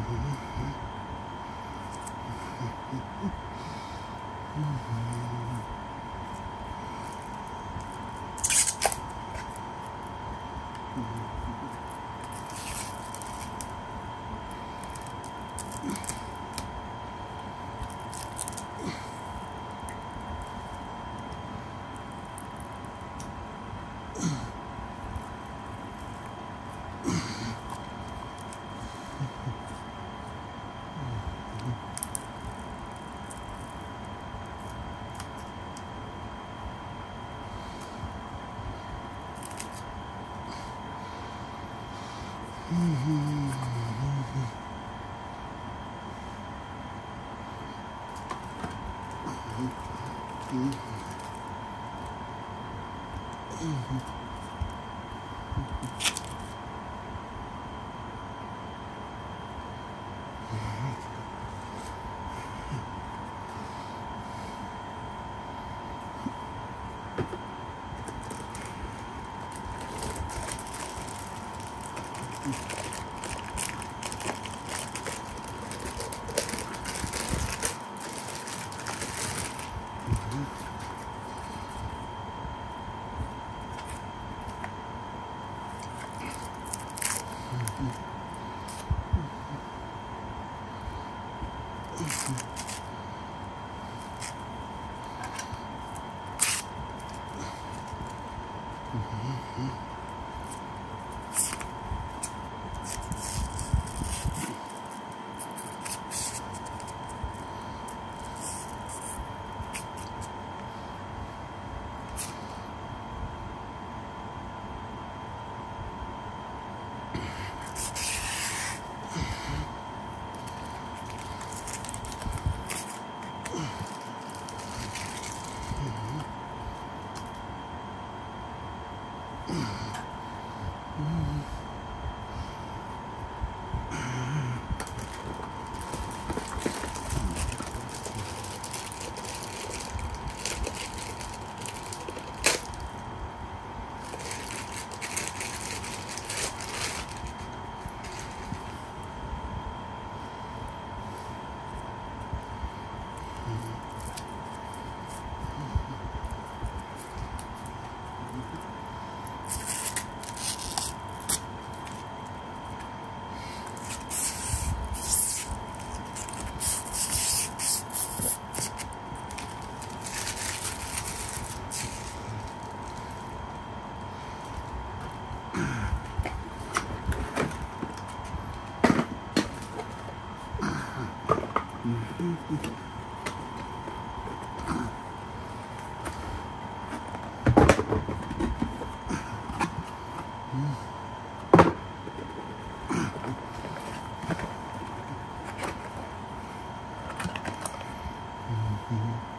Mm-hmm. Mm-hmm. う Mm-hmm.